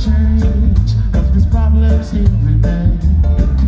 change, cause these problems every day.